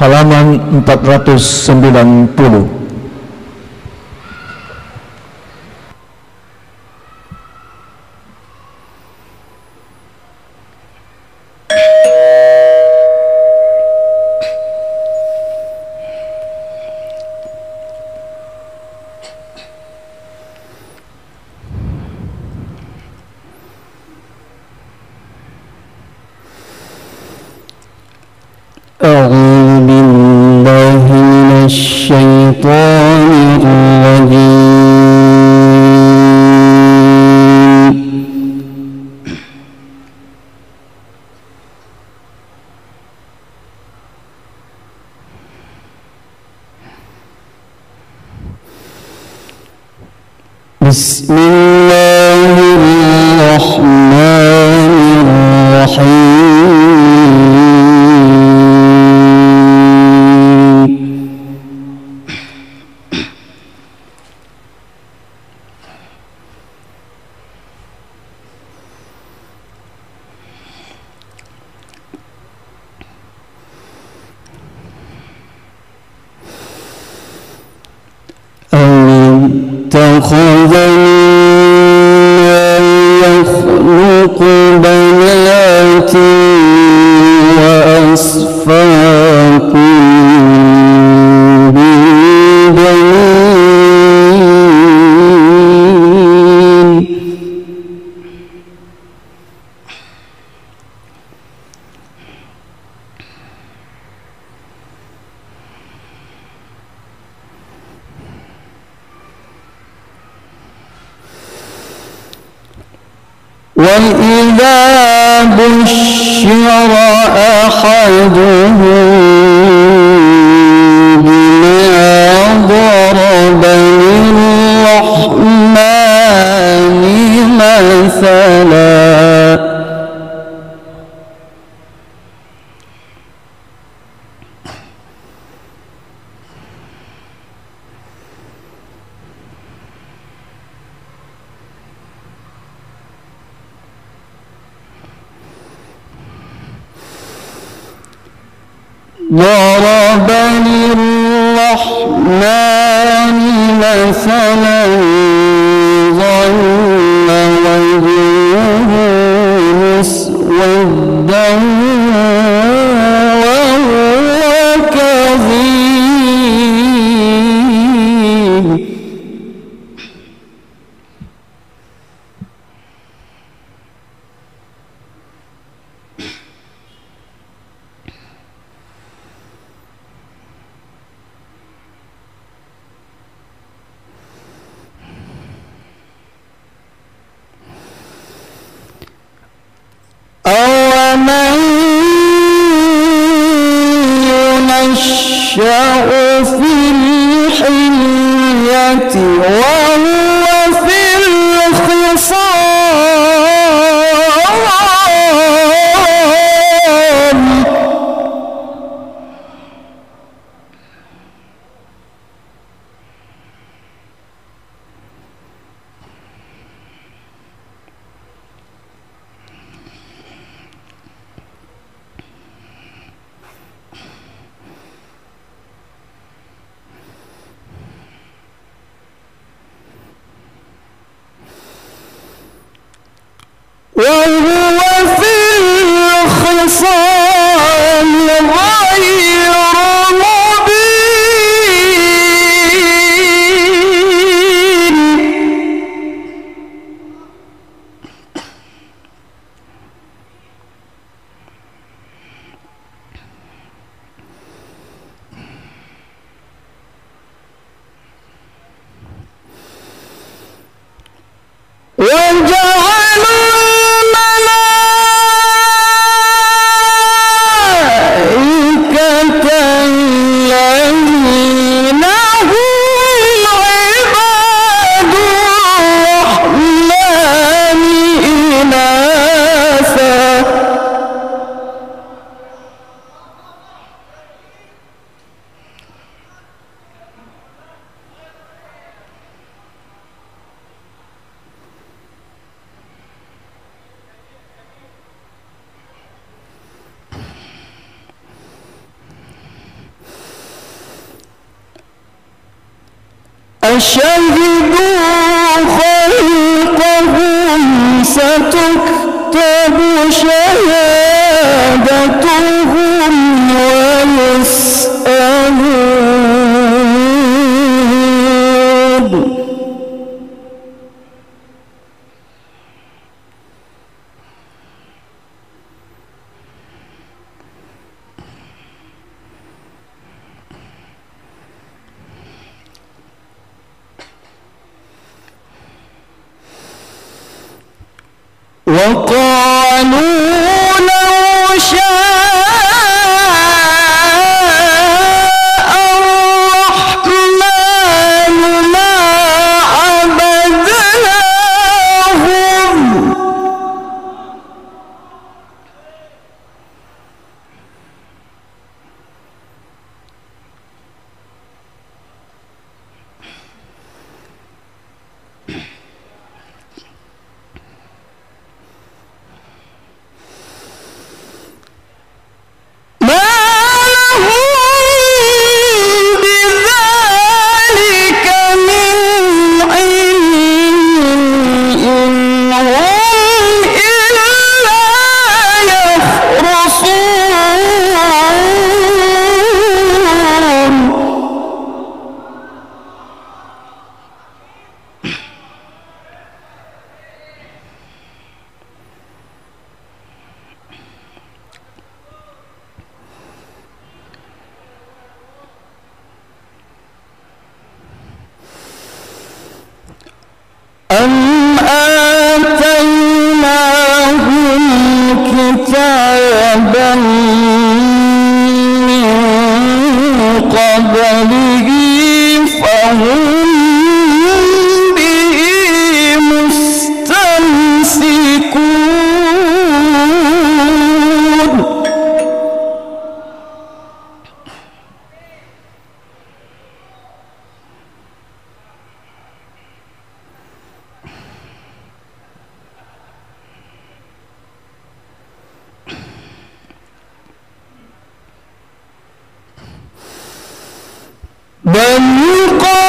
halaman 490. بسم الله. 虎威。وإذا بشر أحدهم بما ضرب ضرب للرحمن مثلا ظل وجهه مسودا Show. شهدوا خلقهم ستكتب شهادة Loco عذاب النار menyukur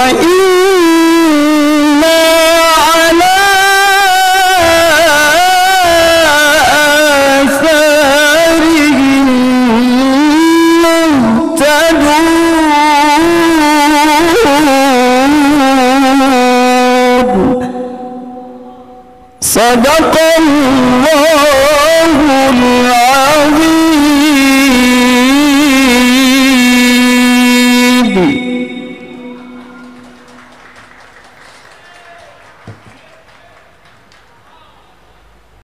وإنا على آثارهم مهتدون. صدق الله العظيم.